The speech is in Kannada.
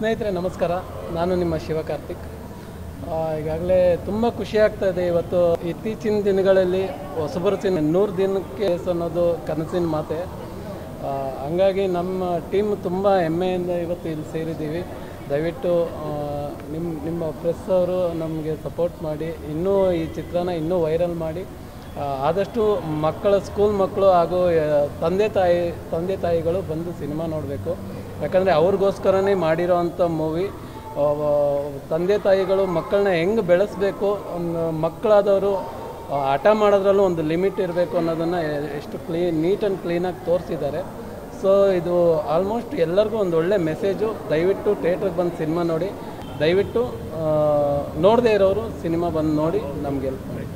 ಸ್ನೇಹಿತರೆ, ನಮಸ್ಕಾರ. ನಾನು ನಿಮ್ಮ ಶಿವಕಾರ್ತಿಕ್. ಈಗಾಗಲೇ ತುಂಬ ಖುಷಿ ಆಗ್ತಾ ಇದೆ ಇವತ್ತು ಇತ್ತೀಚಿನ ದಿನಗಳಲ್ಲಿ ಹೊಸಬರು ಸಿನಿಮಾ, ನೂರು ದಿನಕ್ಕೆ ಅನ್ನೋದು ಕನಸಿನ ಮಾತೆ. ಹಂಗಾಗಿ ನಮ್ಮ ಟೀಮ್ ತುಂಬ ಹೆಮ್ಮೆಯಿಂದ ಇವತ್ತು ಇಲ್ಲಿ ಸೇರಿದ್ದೀವಿ. ದಯವಿಟ್ಟು ನಿಮ್ಮ ನಿಮ್ಮ ಪ್ರೆಸ್ ಅವರು ನಮಗೆ ಸಪೋರ್ಟ್ ಮಾಡಿ, ಇನ್ನೂ ಈ ಚಿತ್ರನ ಇನ್ನೂ ವೈರಲ್ ಮಾಡಿ. ಆದಷ್ಟು ಮಕ್ಕಳ ಸ್ಕೂಲ್ ಮಕ್ಕಳು ಹಾಗೂ ತಂದೆ ತಾಯಿ, ತಂದೆ ತಾಯಿಗಳು ಬಂದು ಸಿನಿಮಾ ನೋಡಬೇಕು. ಯಾಕಂದರೆ ಅವ್ರಿಗೋಸ್ಕರನೇ ಮಾಡಿರೋ ಅಂಥ ಮೂವಿ ತಂದೆ ತಾಯಿಗಳು ಮಕ್ಕಳನ್ನ ಹೆಂಗೆ ಬೆಳೆಸಬೇಕು ಮಕ್ಕಳಾದವರು ಹಠ ಮಾಡೋದ್ರಲ್ಲೂ ಒಂದು ಲಿಮಿಟ್ ಇರಬೇಕು ಅನ್ನೋದನ್ನು ಎಷ್ಟು ಕ್ಲೀನ್ ನೀಟ್ ಆ್ಯಂಡ್ ಕ್ಲೀನಾಗಿ ತೋರಿಸಿದ್ದಾರೆ. ಸೊ ಇದು ಆಲ್ಮೋಸ್ಟ್ ಎಲ್ಲರಿಗೂ ಒಂದು ಒಳ್ಳೆ ಮೆಸೇಜು ದಯವಿಟ್ಟು ಥಿಯೇಟ್ರಿಗೆ ಬಂದು ಸಿನಿಮಾ ನೋಡಿ. ದಯವಿಟ್ಟು ನೋಡದೇ ಇರೋರು ಸಿನಿಮಾ ಬಂದು ನೋಡಿ. ನಮ್ಗೆ ಹೆಲ್ಪ್ ಮಾಡಿ.